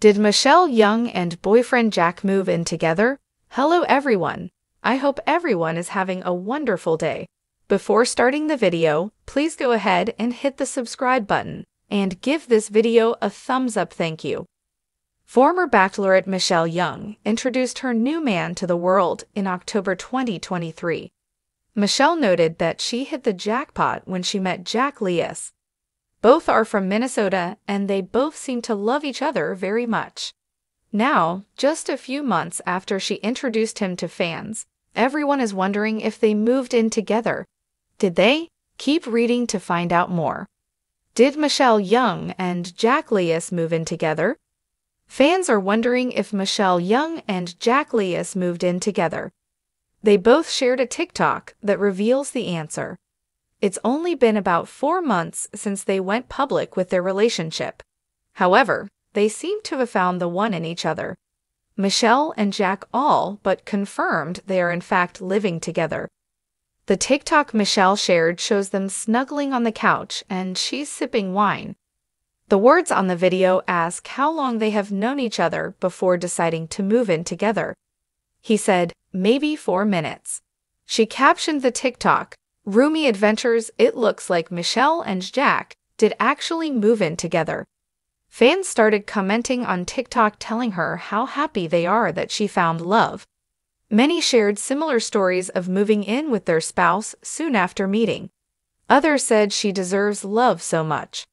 Did Michelle Young and boyfriend Jack move in together? Hello everyone. I hope everyone is having a wonderful day. Before starting the video, please go ahead and hit the subscribe button and give this video a thumbs up thank you. Former Bachelorette Michelle Young introduced her new man to the world in October 2023. Michelle noted that she hit the jackpot when she met Jack Leius, both are from Minnesota and they both seem to love each other very much. Now, just a few months after she introduced him to fans, everyone is wondering if they moved in together. Did they? Keep reading to find out more. Did Michelle Young and Jack Leius move in together? Fans are wondering if Michelle Young and Jack Leius moved in together. They both shared a TikTok that reveals the answer. It's only been about four months since they went public with their relationship. However, they seem to have found the one in each other. Michelle and Jack all but confirmed they are in fact living together. The TikTok Michelle shared shows them snuggling on the couch and she's sipping wine. The words on the video ask how long they have known each other before deciding to move in together. He said, maybe four minutes. She captioned the TikTok, Roomy Adventures, it looks like Michelle and Jack did actually move in together. Fans started commenting on TikTok telling her how happy they are that she found love. Many shared similar stories of moving in with their spouse soon after meeting. Others said she deserves love so much.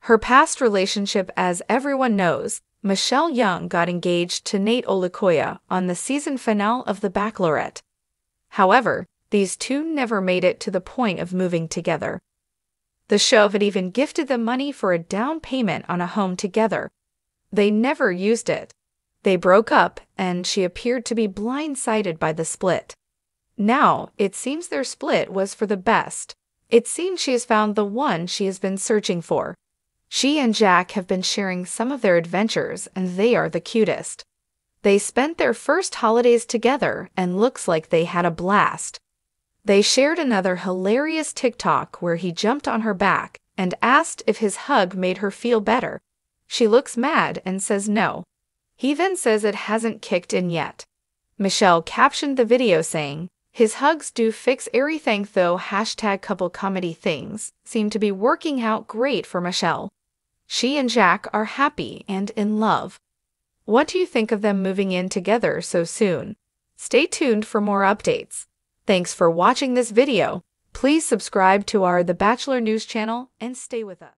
Her past relationship, as everyone knows, Michelle Young got engaged to Nayte Olukoya on the season finale of The Bachelorette. However, these two never made it to the point of moving together. The show had even gifted them money for a down payment on a home together. They never used it. They broke up, and she appeared to be blindsided by the split. Now, it seems their split was for the best. It seems she has found the one she has been searching for. She and Jack have been sharing some of their adventures, and they are the cutest. They spent their first holidays together and looks like they had a blast. They shared another hilarious TikTok where he jumped on her back and asked if his hug made her feel better. She looks mad and says no. He then says it hasn't kicked in yet. Michelle captioned the video saying, his hugs do fix everything though hashtag couple comedy things seem to be working out great for Michelle. She and Jack are happy and in love. What do you think of them moving in together so soon? Stay tuned for more updates. Thanks for watching this video. Please subscribe to our The Bachelor News channel and stay with us.